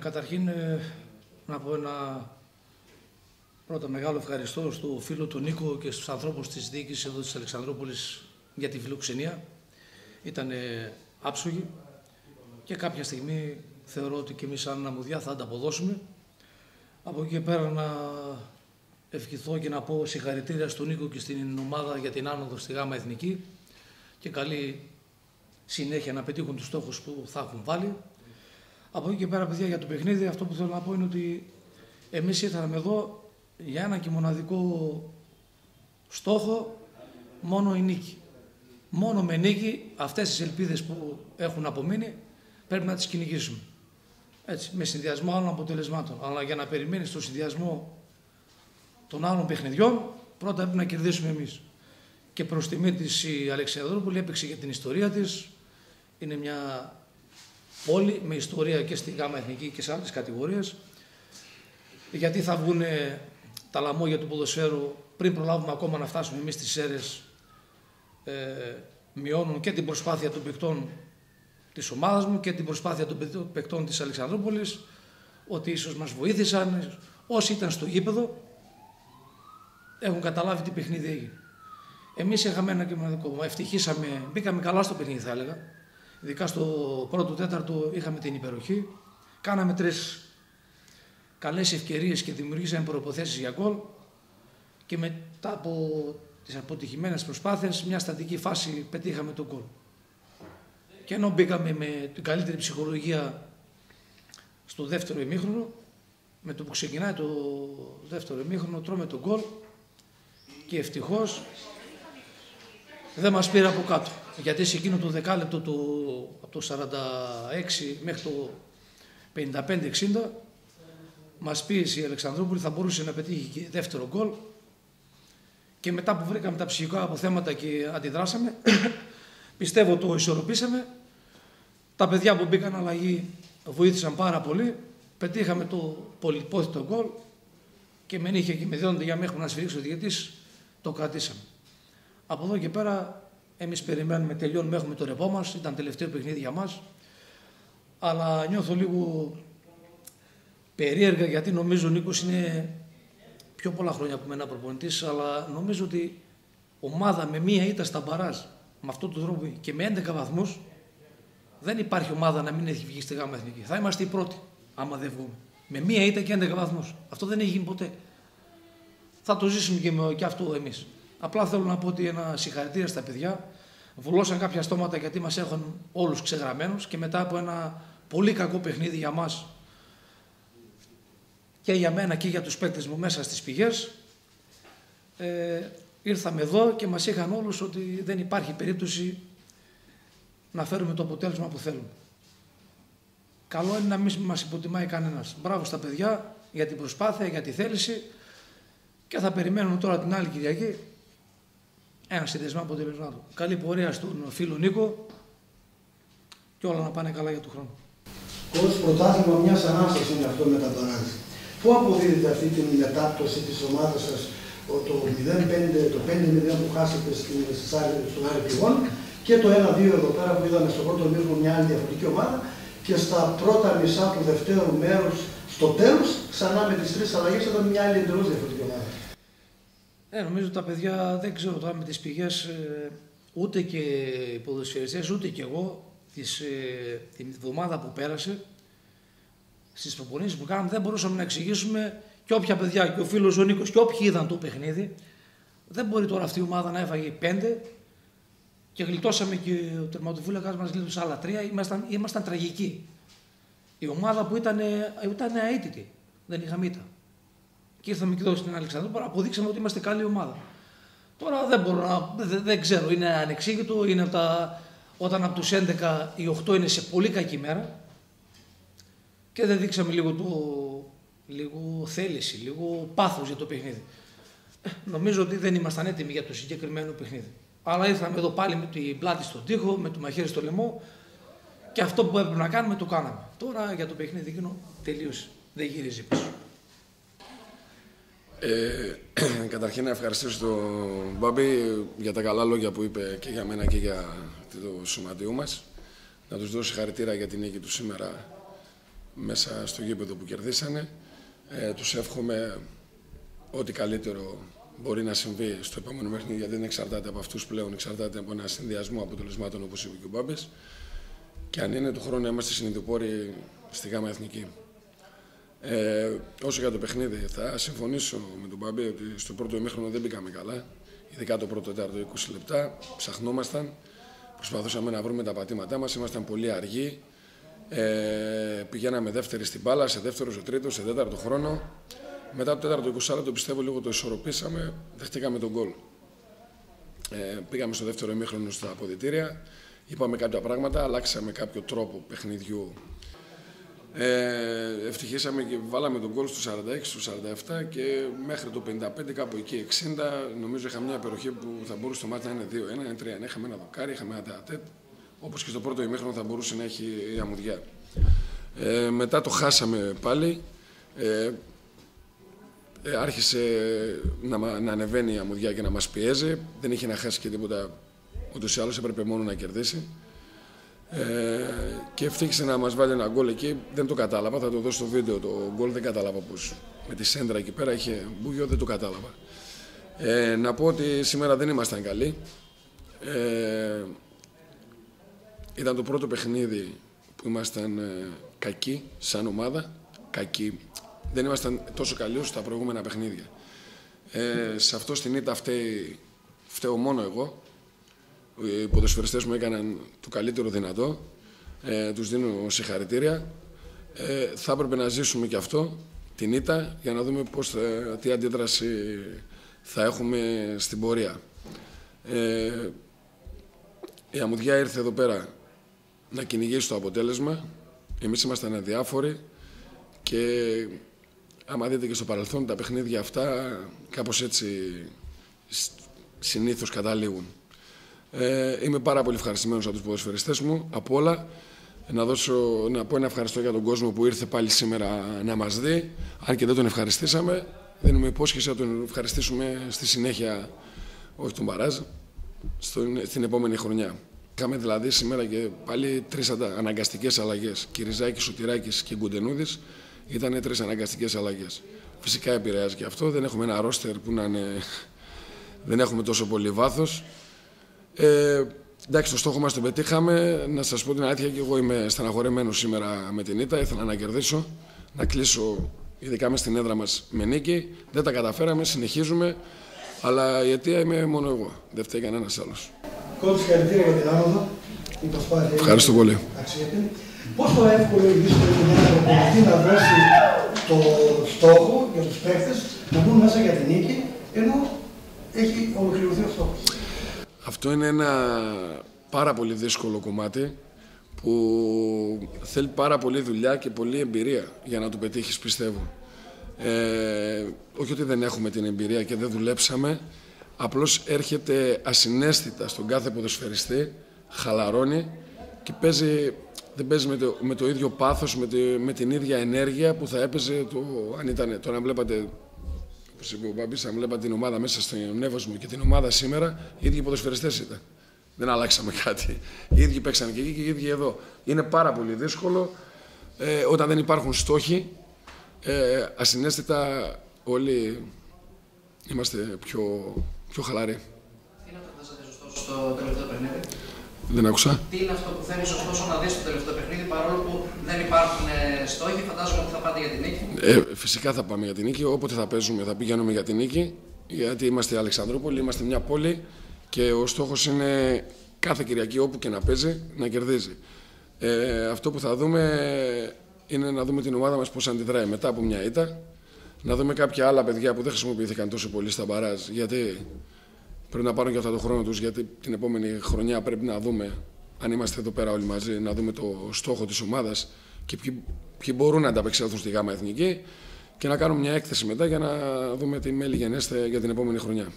Καταρχήν ε, να πω ένα πρώτα μεγάλο ευχαριστώ στο φίλο του Νίκο και στους ανθρώπους της διοίκησης εδώ της Αλεξανδρούπολης για τη φιλοξενία. Ήταν άψογη και κάποια στιγμή θεωρώ ότι και εμείς σαν Ναμουδιά θα ανταποδώσουμε. Από εκεί και πέρα να ευχηθώ και να πω συγχαρητήρια στον Νίκο και στην ομάδα για την άνοδο στη ΓΑΜΑ Εθνική και καλή συνέχεια να πετύχουν τους στόχους που θα έχουν βάλει. Από εκεί και πέρα, παιδιά, για το παιχνίδι, αυτό που θέλω να πω είναι ότι εμείς ήρθαμε εδώ για ένα και μοναδικό στόχο, μόνο η νίκη. Μόνο με νίκη αυτές τις ελπίδες που έχουν απομείνει πρέπει να τις κυνηγήσουμε. Έτσι, με συνδυασμό άλλων αποτελεσμάτων. Αλλά για να περιμένεις το συνδυασμό των άλλων παιχνιδιών, πρώτα πρέπει να κερδίσουμε εμείς. Και προς τιμή της η Αλεξανδρούπολη έπαιξε για την ιστορία της. Είναι μια πόλη με ιστορία και στη ΓΑΜΑ Εθνική και σε άλλες κατηγορίες. Γιατί θα βγουν τα λαμόγια του ποδοσφαίρου πριν προλάβουμε ακόμα να φτάσουμε εμείς στις ΣΕΡΕΣ ε, μειώνουν και την προσπάθεια των παικτών της ομάδας μου και την προσπάθεια των παικτών της Αλεξανδρούπολης ότι ίσως μας βοήθησαν όσοι ήταν στο γήπεδο έχουν καταλάβει τι παιχνίδι έγινε. Εμείς είχαμε ένα και μοναδικό. Ευτυχήσαμε, μπήκαμε καλά στο παιχνίδι θα έλεγα. Ειδικά στο πρώτο τέταρτο είχαμε την υπεροχή. Κάναμε τρεις καλές ευκαιρίες και δημιουργήσαμε προποθέσει για γκολ και μετά από τις αποτυχημένες προσπάθειες, μια στατική φάση πετύχαμε τον γκολ. Και ενώ μπήκαμε με την καλύτερη ψυχολογία στο δεύτερο ημίχρονο, με το που ξεκινάει το δεύτερο ημίχρονο τρώμε τον γκολ και ευτυχώς δεν μας πήρε από κάτω. Γιατί σε εκείνο το δεκάλεπτο του, από το 46 μέχρι το 55-60 μας πίεσε η Αλεξανδρούπολη, θα μπορούσε να πετύχει και δεύτερο γκολ και μετά που βρήκαμε τα ψυχικά αποθέματα και αντιδράσαμε, πιστεύω το ισορροπήσαμε. Τα παιδιά που μπήκαν αλλαγή βοήθησαν πάρα πολύ. Πετύχαμε το πολυπόθητο γκολ και με νύχια και με δίνονται για μέχρι να σφυρίξει ο διαιτής, το κρατήσαμε. Από εδώ και πέρα εμείς περιμένουμε, τελειώνουμε, έχουμε το ρεπό μας, ήταν τελευταίο παιχνίδι για μας. Αλλά νιώθω λίγο περίεργα γιατί νομίζω ο Νίκος είναι πιο πολλά χρόνια από μένα προπονητής, αλλά νομίζω ότι ομάδα με μία ήττα στα μπαράζ, με αυτόν τον τρόπο και με 11 βαθμούς, δεν υπάρχει ομάδα να μην έχει βγει στη γάμα εθνική. Θα είμαστε οι πρώτοι, άμα δεν βγούμε. Με μία ήττα και 11 βαθμούς. Αυτό δεν έχει γίνει ποτέ. Θα το ζήσουμε και, με, και αυτό εμείς. Απλά θέλω να πω ότι ένα συγχαρητήρια στα παιδιά. Βουλώσαν κάποια στόματα γιατί μας έχουν όλους ξεγραμμένους και μετά από ένα πολύ κακό παιχνίδι για μας και για μένα και για τους παίκτες μου μέσα στις πηγές ε, ήρθαμε εδώ και μας είχαν όλους ότι δεν υπάρχει περίπτωση να φέρουμε το αποτέλεσμα που θέλουμε. Καλό είναι να μην μας υποτιμάει κανένας. Μπράβο στα παιδιά για την προσπάθεια, για τη θέληση και θα περιμένουμε τώρα την άλλη Κυριακή ένα συνδεσμό αποτελεσμάτων. Καλή πορεία στον φίλο Νίκο και όλα να πάνε καλά για τον χρόνο. Ως πρωτάθλημα μιας ανάστασης είναι αυτό με τα παράδειγμα. Πού αποδίδεται αυτή την μετάπτωση της ομάδας σας το 0-5, το 5-0 που χάσετε στον Άρη Πηγών και το 1-2 εδώ πέρα που είδαμε στο πρώτο μήνυμα μια άλλη διαφορετική ομάδα και στα πρώτα μισά του δευτέρου μέρους στο τέλος ξανά με τις τρεις αλλαγές ήταν μια άλλη εντελώς διαφορετική ομάδα. Ε, νομίζω τα παιδιά δεν ξέρω τώρα με τις πηγές ε, ούτε και οι ποδοσφαιριστές ούτε και εγώ τις, ε, την εβδομάδα που πέρασε στις προπονήσεις που κάναμε δεν μπορούσαμε να εξηγήσουμε και όποια παιδιά και ο φίλος ο Νίκος και όποιοι είδαν το παιχνίδι. Δεν μπορεί τώρα αυτή η ομάδα να έφαγε πέντε και γλιτώσαμε και ο τερματοφύλακας μας γλίτωσε άλλα τρία. Ήμασταν, ήμασταν τραγικοί. Η ομάδα που ήταν, ήταν αίτητη. Δεν είχαμε ήττα. Και ήρθαμε και εδώ στην Αλεξανδρούπολη, αποδείξαμε ότι είμαστε καλή ομάδα. Τώρα δεν μπορώ να. Δεν, δεν ξέρω, είναι ανεξήγητο. Είναι από τα, όταν από τους 11 οι 8 είναι σε πολύ κακή μέρα και δεν δείξαμε λίγο, το, λίγο θέληση, λίγο πάθος για το παιχνίδι. Ε, νομίζω ότι δεν ήμασταν έτοιμοι για το συγκεκριμένο παιχνίδι. Αλλά ήρθαμε εδώ πάλι με την πλάτη στον τοίχο, με το μαχαίρι στο λαιμό και αυτό που έπρεπε να κάνουμε το κάναμε. Τώρα για το παιχνίδι εκείνο τελείωσε. Δεν γυρίζει πίσω. Ε, καταρχήν να ευχαριστήσω τον Μπάμπη για τα καλά λόγια που είπε και για μένα και για το σωματείο μας. Να τους δώσω χαρακτήρα για την νίκη τους σήμερα μέσα στο γήπεδο που κερδίσανε. Ε, τους εύχομαι ό,τι καλύτερο μπορεί να συμβεί στο επόμενο παιχνίδι, γιατί δεν εξαρτάται από αυτούς πλέον, εξαρτάται από ένα συνδυασμό αποτελεσμάτων όπως είπε και ο Μπάμπης. Και αν είναι του χρόνου είμαστε συνειδητοπόροι στη ΓΑΜΑ Εθνική. Ε, όσο για το παιχνίδι, θα συμφωνήσω με τον Μπάμπη ότι στο πρώτο ημίχρονο δεν μπήκαμε καλά. Ειδικά το πρώτο τέταρτο 20 λεπτά. Ψαχνόμασταν. Προσπαθούσαμε να βρούμε τα πατήματά μας. Ήμασταν πολύ αργοί. Ε, πηγαίναμε δεύτερη στην μπάλα, σε δεύτερος, σε τρίτος, σε τέταρτο χρόνο. Μετά το τέταρτο 20 το πιστεύω λίγο το ισορροπήσαμε. Δεχτήκαμε τον γκολ. Ε, πήγαμε στο δεύτερο ημίχρονο στα αποδητήρια. Είπαμε κάποια πράγματα, αλλάξαμε κάποιο τρόπο παιχνιδιού ε, ευτυχήσαμε και βάλαμε τον κόλ στο 46, στο 47 και μέχρι το 55, κάπου εκεί 60, νομίζω είχα μια περιοχή που θα μπορούσε το μάτι να είναι 2-1, 3 Είχαμε ένα δοκάρι, είχαμε ένα τεατέτ, όπως και στο πρώτο ημίχρονο θα μπορούσε να έχει η αμμουδιά. Ε, μετά το χάσαμε πάλι. Ε, ε, άρχισε να, να ανεβαίνει η αμμουδιά και να μας πιέζει. Δεν είχε να χάσει και τίποτα. Ούτως ή άλλως έπρεπε μόνο να κερδίσει. Ε, και ευτύχησε να μας βάλει ένα γκολ εκεί. Δεν το κατάλαβα, θα το δω στο βίντεο το γκολ, δεν κατάλαβα πως με τη σέντρα εκεί πέρα είχε μπούγιο, δεν το κατάλαβα. Ε, να πω ότι σήμερα δεν ήμασταν καλοί. Ε, ήταν το πρώτο παιχνίδι που ήμασταν ε, κακοί σαν ομάδα. Κακοί. Δεν ήμασταν τόσο καλοί όσο τα προηγούμενα παιχνίδια. Ε, σε αυτό στην ήττα φταίω μόνο εγώ. Οι ποδοσφαιριστές μου έκαναν το καλύτερο δυνατό. Ε, τους δίνω συγχαρητήρια. Ε, θα έπρεπε να ζήσουμε και αυτό, την ήττα, για να δούμε πώς τι αντίδραση θα έχουμε στην πορεία. Ε, η Αμμουδιά ήρθε εδώ πέρα να κυνηγήσει το αποτέλεσμα. Εμείς ήμασταν αδιάφοροι και άμα δείτε και στο παρελθόν τα παιχνίδια αυτά κάπως έτσι συνήθως καταλήγουν. Ε, είμαι πάρα πολύ ευχαριστημένος από τους ποδοσφαιριστές μου, από όλα. Να, δώσω, να πω ένα ευχαριστώ για τον κόσμο που ήρθε πάλι σήμερα να μας δει. Αν και δεν τον ευχαριστήσαμε, δίνουμε υπόσχεση να τον ευχαριστήσουμε στη συνέχεια, όχι τον Παράζ, στην επόμενη χρονιά. Είχαμε δηλαδή σήμερα και πάλι τρεις αναγκαστικές αλλαγές. Κυριζάκης, Σωτηράκης και Γκουντενούδης ήταν τρεις αναγκαστικές αλλαγές. Φυσικά επηρεάζει και αυτό. Δεν έχουμε ένα ρόστερ που να είναι... Δεν έχουμε τόσο πολύ βάθος. Ε, εντάξει, το στόχο μας τον πετύχαμε. Να σας πω την αλήθεια και εγώ είμαι στεναχωρεμένος σήμερα με την ήττα. Ήθελα να κερδίσω, να κλείσω ειδικά μες στην έδρα μας με νίκη. Δεν τα καταφέραμε, συνεχίζουμε. Αλλά η αιτία είμαι μόνο εγώ. Δεν φταίει κανένας άλλος. Κόντς συγχαρητήρια για την άνοδο. Ευχαριστώ πολύ. Πόσο εύκολο ή δύσκολο είναι να δώσει το στόχο για τους παίχτε να μπουν μέσα για την νίκη, ενώ έχει ολοκληρωθεί ο στόχος; Αυτό είναι ένα πάρα πολύ δύσκολο κομμάτι που θέλει πάρα πολύ δουλειά και πολλή εμπειρία για να το πετύχεις πιστεύω. Ε, όχι ότι δεν έχουμε την εμπειρία και δεν δουλέψαμε, απλώς έρχεται ασυναίσθητα στον κάθε ποδοσφαιριστή, χαλαρώνει και παίζει, δεν παίζει με το, με το ίδιο πάθος, με, με την ίδια ενέργεια που θα έπαιζε το, αν ήταν, το να βλέπατε Όπω είπε ο Μπαμπής, αν βλέπα την ομάδα μέσα στο μου και την ομάδα σήμερα, οι ίδιοι ποδοσφαιριστές ήταν. Δεν αλλάξαμε κάτι. Οι ίδιοι παίξαν και εκεί και οι ίδιοι εδώ. Είναι πάρα πολύ δύσκολο ε, όταν δεν υπάρχουν στόχοι. Ε, ασυναίσθητα όλοι είμαστε πιο, πιο χαλαροί. Τι είναι αυτό που θα στο τελευταίο παιχνίδι; Δεν άκουσα. Τι είναι αυτό που θέλεις ωστόσο να δεις στο τελευταίο παιχνίδι, παρόλο που δεν υπάρχουν ε, στόχοι, φαντάζομαι ότι θα πάτε για την νίκη; Ε, φυσικά θα πάμε για την νίκη. Όποτε θα παίζουμε, θα πηγαίνουμε για την νίκη. Γιατί είμαστε Αλεξανδρούπολη, είμαστε μια πόλη και ο στόχος είναι κάθε Κυριακή όπου και να παίζει να κερδίζει. Ε, αυτό που θα δούμε είναι να δούμε την ομάδα μας πώς αντιδράει μετά από μια ήττα. Να δούμε κάποια άλλα παιδιά που δεν χρησιμοποιήθηκαν τόσο πολύ στα μπαράζ. Γιατί πρέπει να πάρουν και αυτά το χρόνο τους γιατί την επόμενη χρονιά πρέπει να δούμε αν είμαστε εδώ πέρα όλοι μαζί, να δούμε το στόχο της ομάδας και ποιοι, ποιοι μπορούν να ανταπεξέλθουν στη ΓΑΜΑ Εθνική και να κάνουμε μια έκθεση μετά για να δούμε τι μέλη γενέστε για την επόμενη χρονιά.